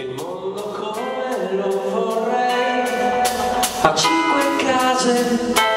Il mondo come lo vorrei, a cinque case